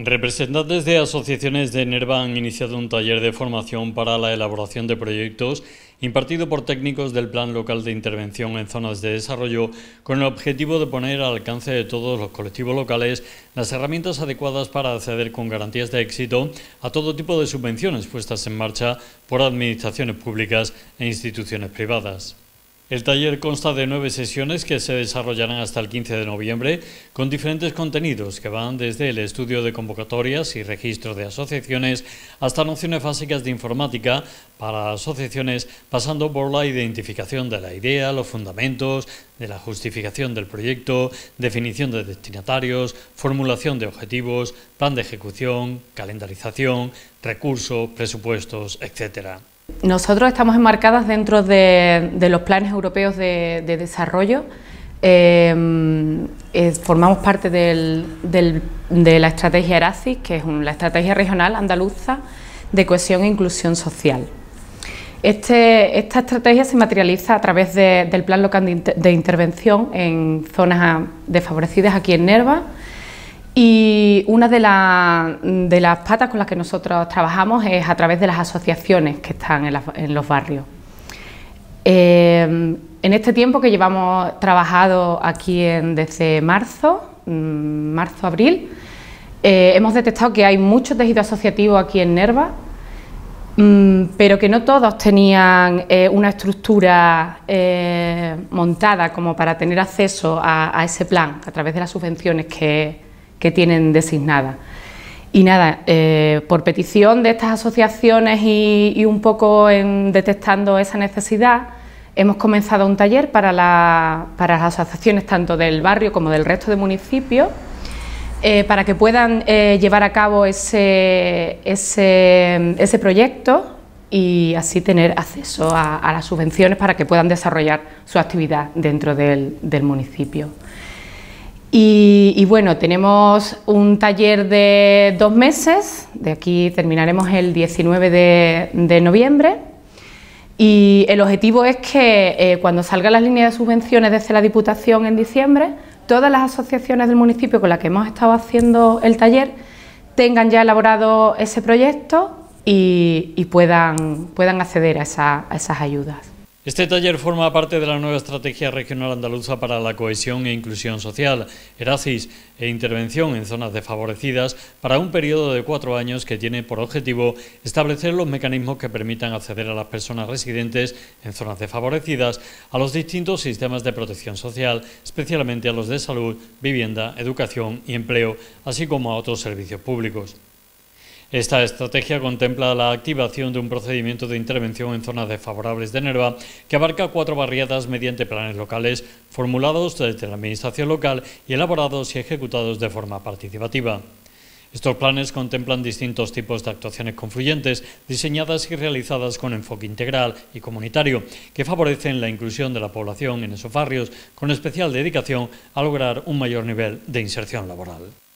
Representantes de asociaciones de Nerva han iniciado un taller de formación para la elaboración de proyectos impartido por técnicos del Plan Local de Intervención en Zonas de Desarrollo con el objetivo de poner al alcance de todos los colectivos locales las herramientas adecuadas para acceder con garantías de éxito a todo tipo de subvenciones puestas en marcha por administraciones públicas e instituciones privadas. El taller consta de nueve sesiones que se desarrollarán hasta el 15 de noviembre con diferentes contenidos que van desde el estudio de convocatorias y registro de asociaciones hasta nociones básicas de informática para asociaciones pasando por la identificación de la idea, los fundamentos, de la justificación del proyecto, definición de destinatarios, formulación de objetivos, plan de ejecución, calendarización, recursos, presupuestos, etc. Nosotros estamos enmarcadas dentro de, los planes europeos de, desarrollo. Em, formamos parte de la estrategia ERACIS, que es la estrategia regional andaluza de cohesión e inclusión social. Este, esta estrategia se materializa a través del Plan Local de Intervención en zonas desfavorecidas aquí en Nerva, y una de, las patas con las que nosotros trabajamos es a través de las asociaciones que están en, los barrios. Eh, en este tiempo que llevamos trabajado aquí desde marzo, mm, marzo-abril, eh, hemos detectado que hay mucho tejido asociativo aquí en Nerva, mm, pero que no todos tenían eh, una estructura montada como para tener acceso a, ese plan a través de las subvenciones que, que tienen designada. Y nada, eh, por petición de estas asociaciones y, un poco detectando esa necesidad, hemos comenzado un taller para, para las asociaciones tanto del barrio como del resto de municipios, eh, para que puedan eh, llevar a cabo ese, ese, proyecto y así tener acceso a, las subvenciones para que puedan desarrollar su actividad dentro del municipio. Y, bueno, tenemos un taller de dos meses, de aquí terminaremos el 19 de, noviembre y el objetivo es que eh, cuando salgan las líneas de subvenciones desde la Diputación en diciembre, todas las asociaciones del municipio con las que hemos estado haciendo el taller tengan ya elaborado ese proyecto y, puedan, puedan acceder a esas ayudas. Este taller forma parte de la nueva Estrategia Regional Andaluza para la Cohesión e Inclusión Social, ERACIS, e Intervención en Zonas Desfavorecidas, para un periodo de cuatro años que tiene por objetivo establecer los mecanismos que permitan acceder a las personas residentes en zonas desfavorecidas a los distintos sistemas de protección social, especialmente a los de salud, vivienda, educación y empleo, así como a otros servicios públicos. Esta estrategia contempla la activación de un procedimiento de intervención en zonas desfavorables de Nerva que abarca cuatro barriadas mediante planes locales formulados desde la Administración local y elaborados y ejecutados de forma participativa. Estos planes contemplan distintos tipos de actuaciones confluyentes, diseñadas y realizadas con enfoque integral y comunitario, que favorecen la inclusión de la población en esos barrios, con especial dedicación a lograr un mayor nivel de inserción laboral.